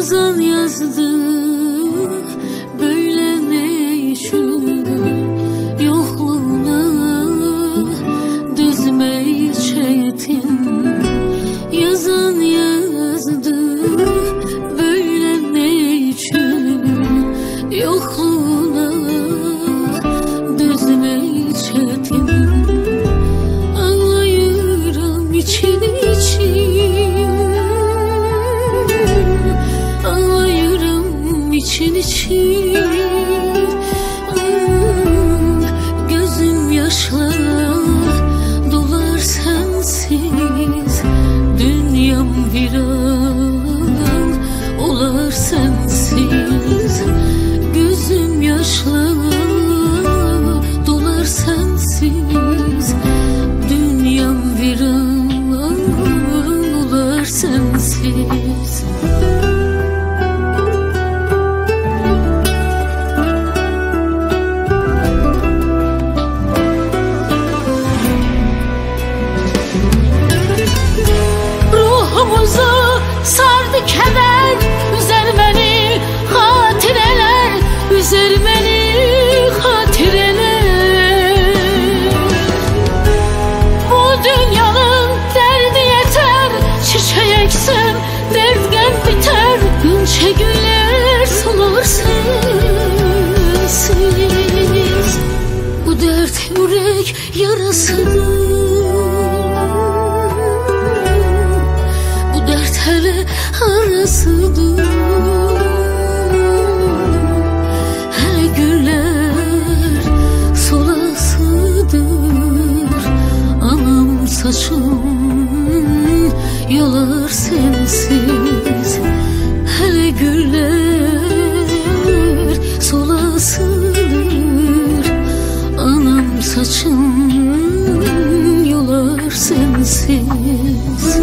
yazan yazdı. İçin için yürek yarasıdır. Bu dert hele arasıdır. Hele güller solasıdır. Anam saçım yolar sensiz. Hele güller solasıdır saçım yolar sensiz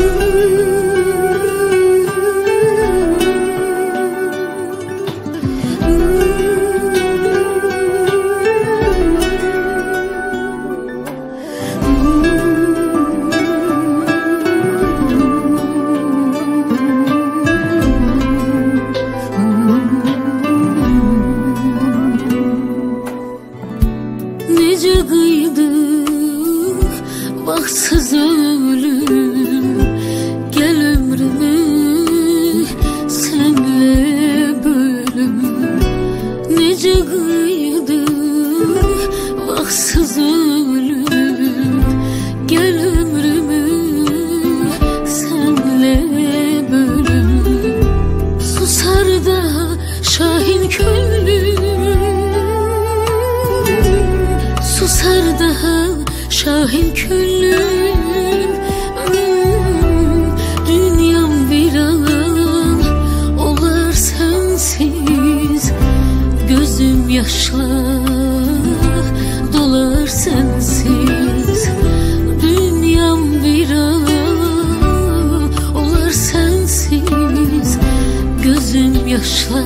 Nece kıydık. Bahtsız ölüm Şahin köylüm Hmm, Dünyam viran Olar sensiz. Gözüm yaşla Dolar sensiz. Dünyam viran Olar sensiz. Gözüm yaşla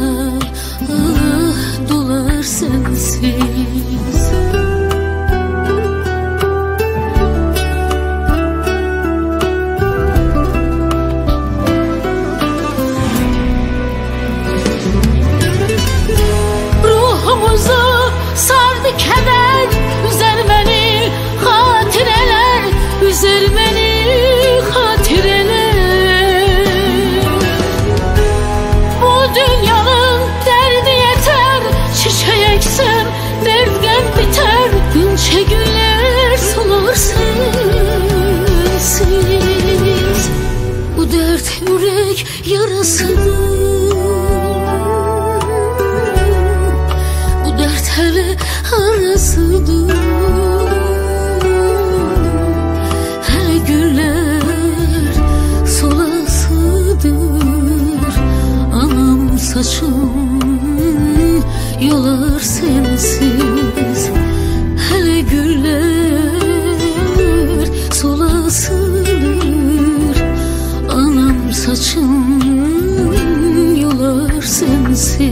ah, dolar sensiz yürek yarasıdır Bu dert hele arasıdır. Hele güller solasıdır. Anam saçım yolar sensiz. Hele güller solasıdır saçım yolar sensiz